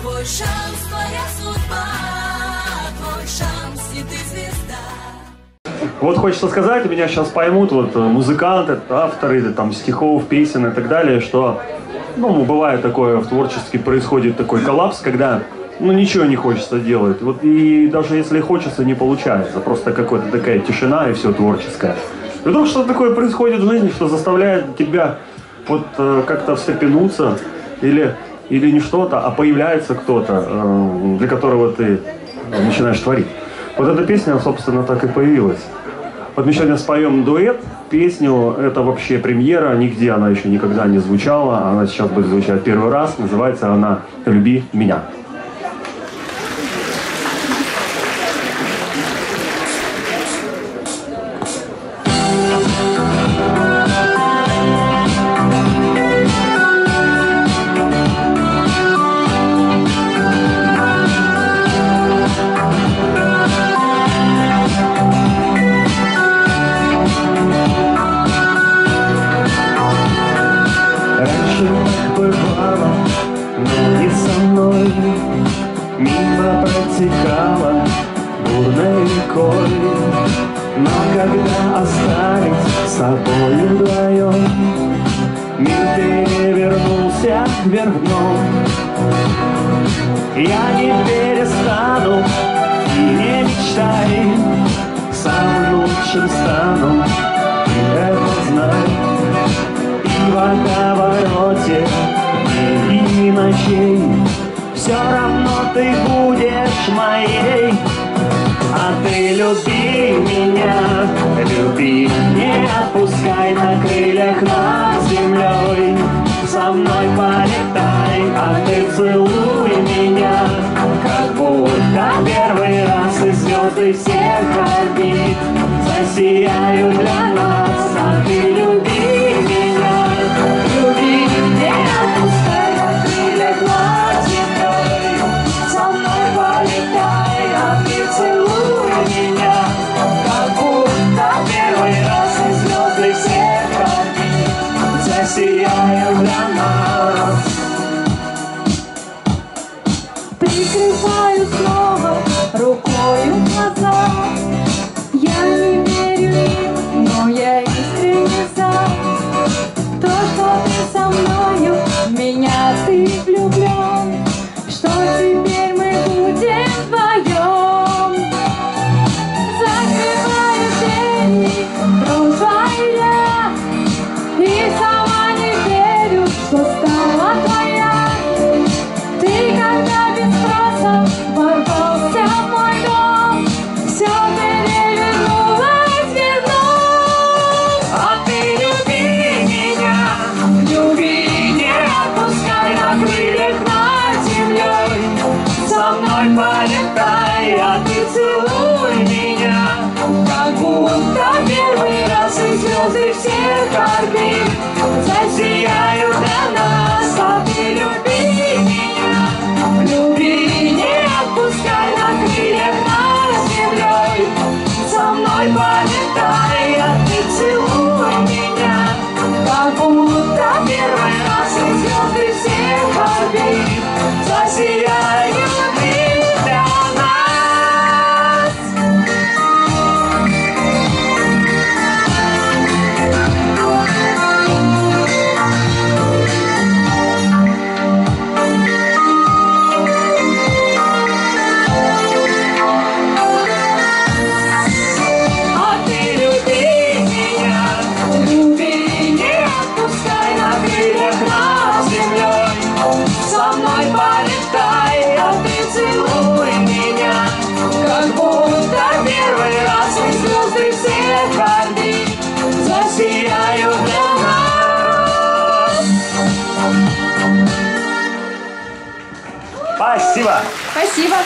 Твой шанс, твоя судьба, твой шанс, и ты звезда. Вот хочется сказать, меня сейчас поймут вот э, музыканты, авторы там стихов, песен и так далее, что ну, бывает такое в творчестве, происходит такой коллапс, когда ну, ничего не хочется делать. Вот, и даже если хочется, не получается. Просто какая-то такая тишина и все творческое. И вдруг что-то такое происходит в жизни, что заставляет тебя вот э, как-то встрепенуться или, или не что-то, а появляется кто-то, э, для которого ты начинаешь творить. Вот эта песня, собственно, так и появилась. Вот мы сегодня споем дуэт, песню, это вообще премьера, нигде она еще никогда не звучала, она сейчас будет звучать первый раз, называется она «Люби меня». Так бывало, но не со мной Мимо протекала бурной рекой. Но когда остались с тобой вдвоем Мир перевернулся вверх дном. Я не перестану и не мечтай Самым лучшим стану, ты это в водовороте дней и ночей. Все равно ты будешь моей А ты люби меня, люби. Не отпускай на крыльях над землей Со мной полетай, а ты целуй меня. Как будто первый раз и звезды всех орбит Засияют для Прикрываю снова рукою глаза. Я не мной полетай, а ты целуй меня, как будто первый раз и звезды всех орбит засияют для нас. Спасибо. Спасибо.